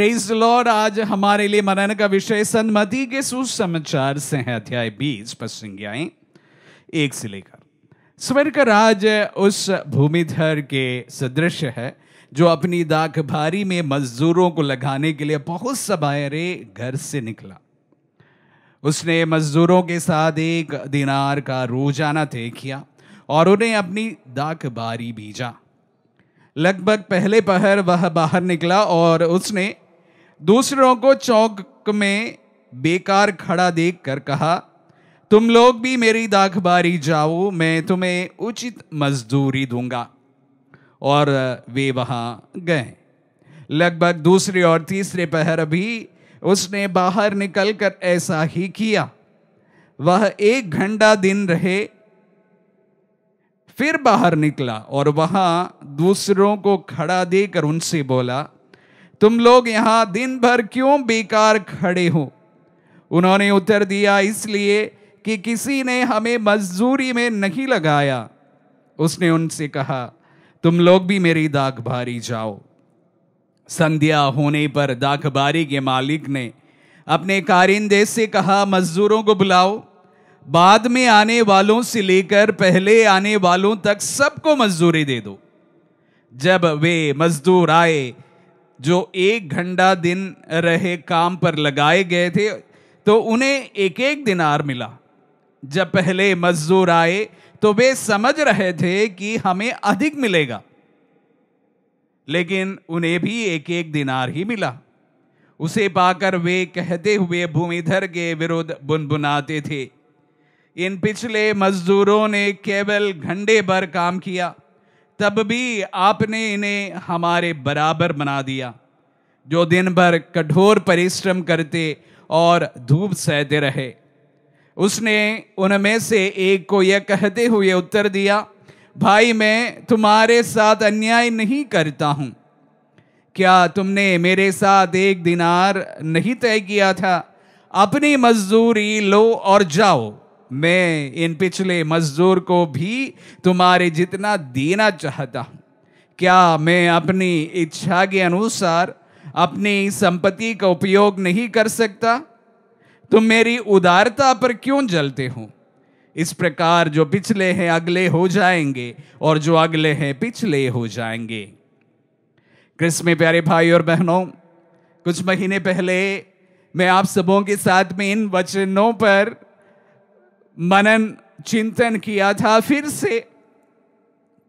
Praise Lord आज हमारे लिए मनन का विषय सन्मति के सुसमाचार से है। अध्याय बीस पद संज्ञाएँ एक से लेकर। स्वर्ग राज उस भूमिधर के सदृश है, जो अपनी दाख भारी में मजदूरों को लगाने के लिए बहुत सबायरे घर से निकला। उसने मजदूरों के साथ एक दिनार का रोज़ाना तय किया और उन्हें अपनी दाख बारी बीजा लगभग पहले पहर वह बाहर निकला और उसने दूसरों को चौक में बेकार खड़ा देखकर कहा, तुम लोग भी मेरी दाखबारी जाओ, मैं तुम्हें उचित मजदूरी दूँगा। और वे वहाँ गए। लगभग दूसरे और तीसरे पहर भी उसने बाहर निकलकर ऐसा ही किया। वह एक घंटा दिन रहे, फिर बाहर निकला और वहाँ दूसरों को खड़ा देकर उनसे बोला तुम लोग यहाँ दिन भर क्यों बेकार खड़े हो? उन्होंने उत्तर दिया इसलिए कि किसी ने हमें मजदूरी में नहीं लगाया। उसने उनसे कहा, तुम लोग भी मेरी दागबारी जाओ। संध्या होने पर दाखबारी के मालिक ने अपने कारिंदे से कहा, मजदूरों को बुलाओ। बाद में आने वालों से लेकर पहले आने वालों तक सबको मजदूरी दे दो। जब वे मजदूर आए जो एक घंटा दिन रहे काम पर लगाए गए थे तो उन्हें एक एक दिनार मिला। जब पहले मजदूर आए तो वे समझ रहे थे कि हमें अधिक मिलेगा। लेकिन उन्हें भी एक एक दिनार ही मिला। उसे पाकर वे कहते हुए भूमिधर के विरुद्ध बुनबुनाते थे। इन पिछले मजदूरों ने केवल घंटे भर काम किया। तब भी आपने इन्हें हमारे बराबर बना दिया, जो दिन भर कठोर परिश्रम करते और धूप सहते रहे। उसने उनमें से एक को यह कहते हुए उत्तर दिया, भाई, मैं तुम्हारे साथ अन्याय नहीं करता हूँ। क्या तुमने मेरे साथ एक दिनार नहीं तय किया था? अपनी मजदूरी लो और जाओ। मैं इन पिछले मजदूर को भी तुम्हारे जितना देना चाहता हूँ क्या मैं अपनी इच्छा के अनुसार अपनी संपत्ति का उपयोग नहीं कर सकता? तुम मेरी उदारता पर क्यों जलते हो? इस प्रकार जो पिछले हैं, अगले हो जाएँगे, और जो अगले हैं, पिछले हो जाएँगे। कृष्ण में प्यारे भाई और बहनों, कुछ महीने पहले मैं आप सबों के साथ में इन वचनों पर मनन, चिंतन किया था। फिर से,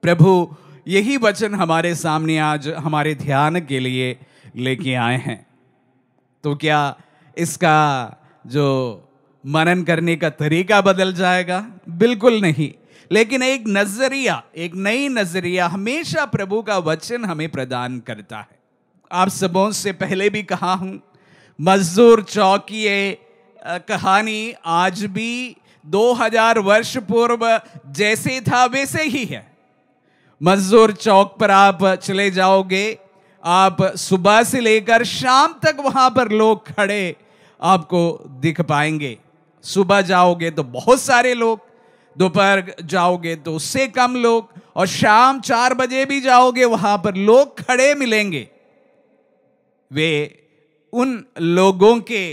प्रभु, यही वचन हमारे सामने आज हमारे ध्यान के लिए लेके आए हैं। तो क्या इसका जो मनन करने का तरीका बदल जाएगा? बिल्कुल नहीं। लेकिन एक नज़रिया, एक नई नज़रिया हमेशा प्रभु का वचन हमें प्रदान करता है। आप सबों से पहले भी कहा हूँ, मजदूर चौकीय कहानी आज भी 2000 वर्ष पूर्व जैसे था, वैसे ही है। मजदूर चौक पर आप चले जाओगे, आप सुबह से लेकर शाम तक वहाँ पर लोग खड़े आपको दिख पाएँगे। सुबह जाओगे तो बहुत सारे लोग, दोपहर जाओगे तो उससे कम लोग, और शाम चार बजे भी जाओगे, वहाँ पर लोग खड़े मिलेंगे। वे उन लोगों के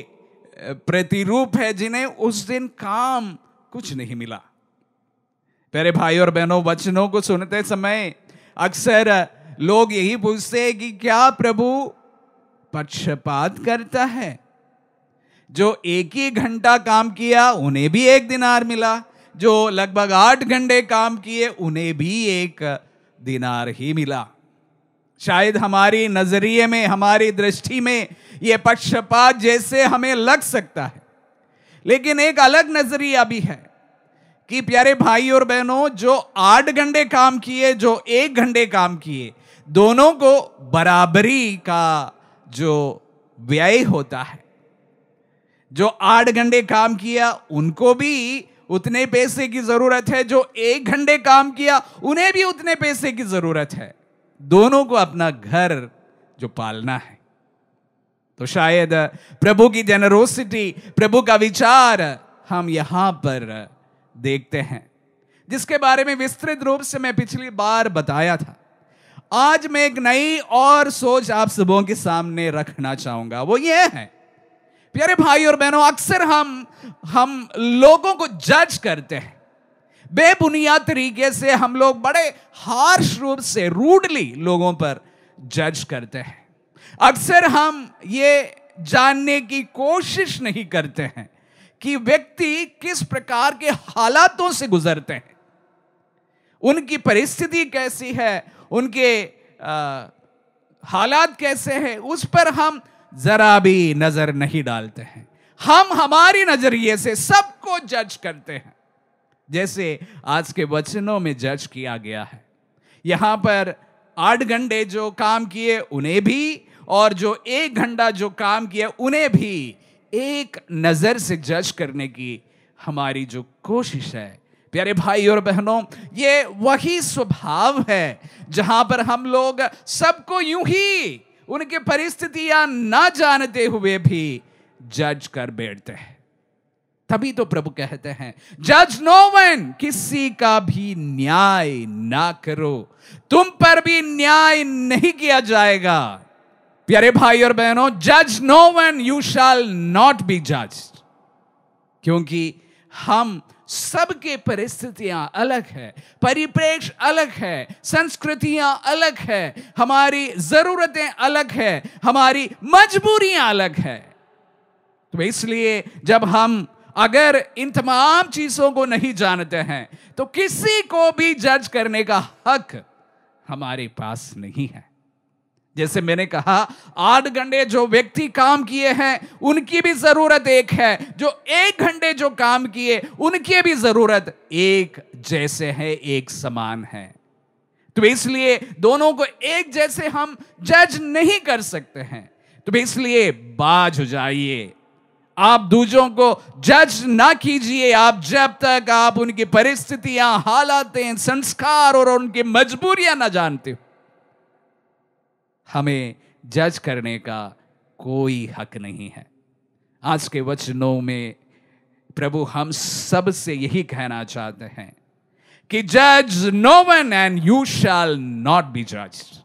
प्रतिरूप है जिन्हें उस दिन काम कुछ नहीं मिला। प्यारे भाई और बहनों, वचनों को सुनते समय अक्सर लोग यही पूछते हैं कि क्या प्रभु पक्षपात करता है? जो एक ही घंटा काम किया, उन्हें भी एक दिनार मिला। जो लगभग आठ घंटे काम किए, उन्हें भी एक दिनार ही मिला। शायद हमारी नज़रिए में, हमारी दृष्टि में यह पक्षपात जैसे हमें लग सकता है। लेकिन एक अलग नज़रिया भी है कि प्यारे भाई और बहनों, जो आठ घंटे काम किए, जो एक घंटे काम किए, दोनों को बराबरी का जो व्यय होता है। जो आठ घंटे काम किया, उनको भी उतने पैसे की ज़रूरत है। जो एक घंटे काम किया, उन्हें भी उतने पैसे की ज़रूरत है। दोनों को अपना घर जो पालना है। तो शायद प्रभु की जेनरोसिटी प्रभु का विचार हम यहाँ पर देखते हैं जिसके बारे में विस्तृत रूप से मैं पिछली बार बताया था आज मैं एक नई और सोच आप सबों के सामने रखना चाहूँगा वो ये है प्यारे भाई और बहनों अक्सर हम हम लोगों को जज करते हैं बेबुनियाद तरीके से हम लोग बड़े हार्श रूप से रूडली लोगों पर जज करते हैं अक्सर हम ये जानने की कोशिश नहीं करते हैं कि व्यक्ति किस प्रकार के हालातों से गुजरते हैं। उनकी परिस्थिति कैसी है उनके आ, हालात कैसे हैं उस पर हम जरा भी नज़र नहीं डालते हैं। हम हमारी नज़रिए से सबको जज करते हैं। जैसे आज के वचनों में जज किया गया है। यहाँ पर आठ घंटे जो काम किए उन्हें भी, और जो एक घंटा जो काम किया उन्हें भी एक नज़र से जज करने की हमारी जो कोशिश है। प्यारे भाई और बहनों, ये वही स्वभाव है जहाँ पर हम लोग सबको यूँ ही उनके परिस्थितियाँ ना जानते हुए भी जज कर बैठते हैं। तभी तो प्रभु कहते हैं, जज नो वन, किसी का भी न्याय ना करो। तुम पर भी न्याय नहीं किया जाएगा। प्यारे भाई और बहनों, जज no one, you shall not be जज क्योंकि हम सबके परिस्थितियाँ अलग है परिप्रेक्ष्य अलग है, संस्कृतियाँ अलग है, हमारी जरूरतें अलग है, हमारी मजबूरियाँ अलग है। तो इसलिए जब हम अगर इन तमाम चीज़ों को नहीं जानते हैं तो किसी को भी जज करने का हक हमारे पास नहीं है। जैसे मैंने कहा, आठ घंटे जो व्यक्ति काम किए हैं, उनकी भी ज़रूरत एक है। जो एक घंटे जो काम किए, उनकी भी ज़रूरत एक जैसे है, एक समान है। तो इसलिए दोनों को एक जैसे हम जज नहीं कर सकते हैं। तो इसलिए बाज हो जाइए। आप दूसरों को जज ना कीजिए। आप जब तक आप उनकी परिस्थितियाँ, हालातें, संस्कार और उनकी मजबूरियाँ ना जानते हो, हमें जज करने का कोई हक नहीं है। आज के वचनों में प्रभु हम सबसे यही कहना चाहते हैं कि जज no one and you shall not be judged